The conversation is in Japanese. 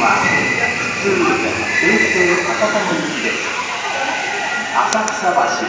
は普通平成博多の行きです浅草橋。